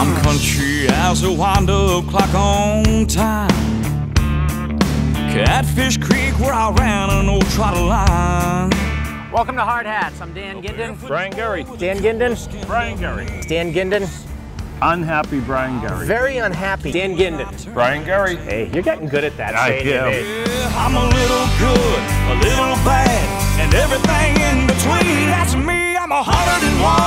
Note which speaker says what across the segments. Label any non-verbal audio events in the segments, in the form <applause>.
Speaker 1: I'm country as a wind-up clock on time. Catfish Creek where I ran an old trotter line.
Speaker 2: Welcome to Hard Hats. I'm Dan Guindon.
Speaker 3: Brian Gurry.
Speaker 2: Dan Guindon.
Speaker 3: Brian Gurry.
Speaker 2: Dan Guindon.
Speaker 3: Unhappy Brian Gurry.
Speaker 2: Very unhappy. Dan Guindon.
Speaker 3: Brian Gurry.
Speaker 2: Hey, you're getting good at that.
Speaker 3: I
Speaker 2: saying you
Speaker 3: am.
Speaker 2: did.
Speaker 1: Yeah, I'm a little good, a little bad, and everything in between. That's me, I'm a hundred and one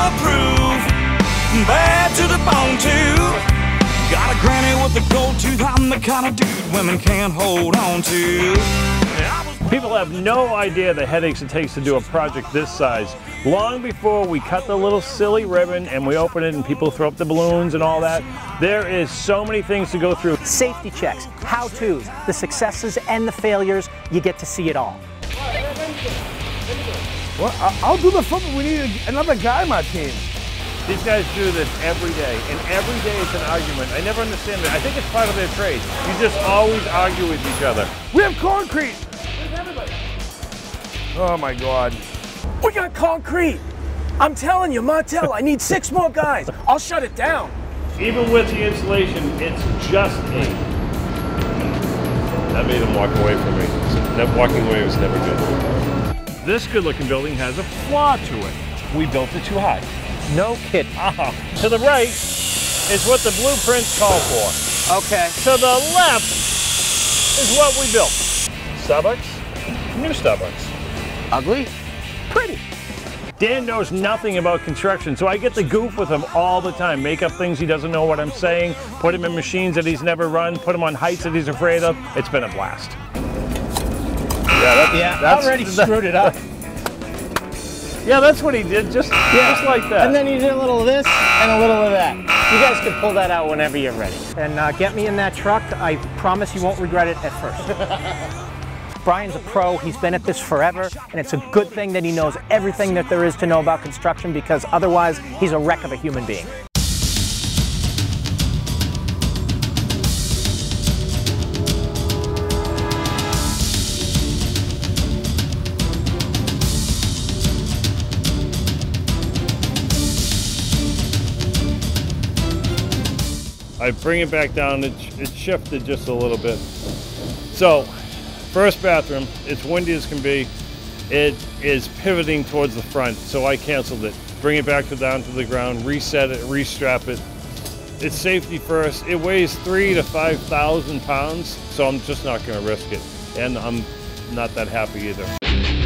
Speaker 1: with a gold tooth. I'm the kind of dude women can't hold on to. Yeah, I was
Speaker 3: People have no idea the headaches it takes to do a project this size. Long before we cut the little silly ribbon and we open it and people throw up the balloons and all that, there is so many things to go through.
Speaker 2: Safety checks, how-tos, the successes and the failures. You get to see it all.
Speaker 4: Well, I- I'll do the football. We need another guy on my team.
Speaker 3: These guys do this every day, and every day it's an argument. I never understand it. I think it's part of their trade. You just always argue with each other.
Speaker 4: We have concrete. There's everybody. Oh my God.
Speaker 5: We got concrete. I'm telling you, Martel, I need six more guys. I'll shut it down.
Speaker 3: Even with the insulation, it's just a. That made him walk away from me. That walking away was never good. This good-looking building has a flaw to it. We built it too high.
Speaker 2: No kidding.
Speaker 3: Ah, to the right is what the blueprints call for.
Speaker 2: Okay.
Speaker 3: To the left is what we built. Starbucks, new Starbucks.
Speaker 2: Ugly? Pretty.
Speaker 3: Dan knows nothing about construction, so I get to goof with him all the time. Make up things he doesn't know what I'm saying, put him in machines that he's never run, put him on heights that he's afraid of. It's been a blast. Yeah, that,
Speaker 2: Yeah,
Speaker 3: that's,
Speaker 2: already
Speaker 3: that-
Speaker 2: screwed it up.
Speaker 3: Yeah, that's what he did, just, yeah. just like that.
Speaker 2: And then you did a little of this and a little of that. You guys can pull that out whenever you're ready. And uh, get me in that truck. I promise you won't regret it at first. <laughs> Brian's a pro. He's been at this forever, and it's a good thing that he knows everything that there is to know about construction because otherwise, he's a wreck of a human being.
Speaker 3: I bring it back down, it, it shifted just a little bit. So, first bathroom, it's windy as can be. It is pivoting towards the front, so I canceled it. Bring it back to down to the ground, reset it, restrap it. It's safety first. It weighs three to 5,000 pounds, so I'm just not gonna risk it. And I'm not that happy either.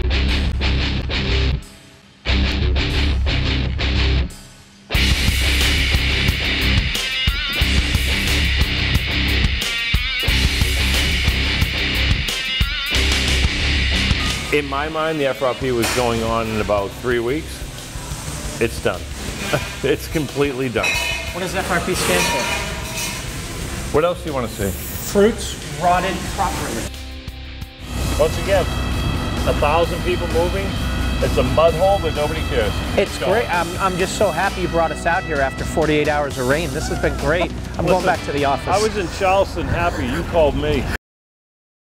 Speaker 3: In my mind, the FRP was going on in about three weeks. It's done. <laughs> it's completely done.
Speaker 2: What does FRP stand for?
Speaker 3: What else do you want to see?
Speaker 2: Fruits rotted properly.
Speaker 3: Once again, a thousand people moving. It's a mud hole, but nobody cares.
Speaker 2: It's great. I'm, I'm just so happy you brought us out here after 48 hours of rain. This has been great. I'm going back to the office.
Speaker 3: I was in Charleston happy. You called me.